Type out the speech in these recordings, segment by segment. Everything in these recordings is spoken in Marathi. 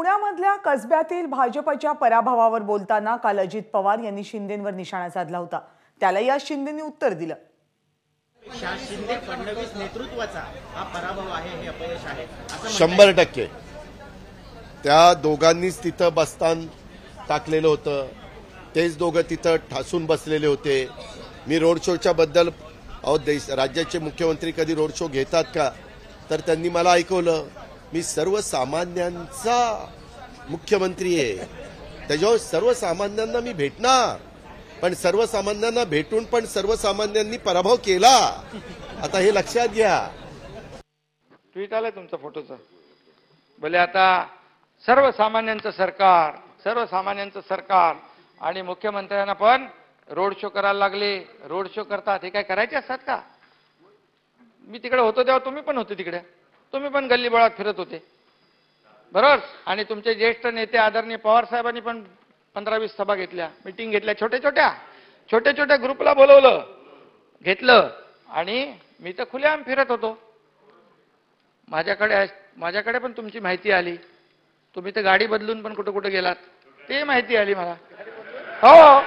पुण्यामधल्या कसब्यातील भाजपच्या पराभवावर बोलताना काल अजित पवार यांनी शिंदेंवर निशाणा साधला होता. त्यालाही आज शिंदेंनी उत्तर दिलं. शा- शिंदे फडणवीस नेतृत्वाचा हा पराभव आहे हे अपयश आहे. शंभर टक्के. त्या दोघांनीच तिथं बस्तान टाकलेलं होतं. तेच दोघं तिथं ठासून बसलेले होते. मी रोड शोच्या बद्दल अहो देश राज्याचे मुख्यमंत्री कधी रोड शो घेतात का? तर त्यांनी मला ऐकवलं. मी सर्वसामान्यांचा मुख्यमंत्री आहे. त्याच्यावर सर्वसामान्यांना मी भेटणार. पण सर्वसामान्यांना भेटून पण सर्वसामान्यांनी पराभव केला. आता हे लक्षात घ्या. ट्विट आलाय तुमचा फोटोचा. भले आता सर्वसामान्यांचं सरकार सर्वसामान्यांचं सरकार आणि मुख्यमंत्र्यांना पण रोड शो करायला लागले. रोड शो करतात. हे काय करायचे असतात का? मी तिकडे होतो तेव्हा तुम्ही पण होते तिकडे. तुम्ही पण गल्लीबोळात फिरत होते. बरोबर? आणि तुमचे ज्येष्ठ नेते आदरणीय पवार साहेबांनी पण पंधरा वीस सभा घेतल्या मिटिंग घेतल्या छोट्या छोट्या छोट्या छोट्या ग्रुपला बोलवलं घेतलं. आणि मी तर खुलेआम फिरत होतो. माझ्याकडे माझ्याकडे पण तुमची माहिती आली. तुम्ही तर गाडी बदलून पण कुठं कुठं गेलात. ते माहिती आली मला. हो.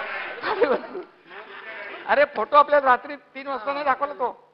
अरे फोटो आपल्या रात्री तीन वाजता नाही दाखवला तो.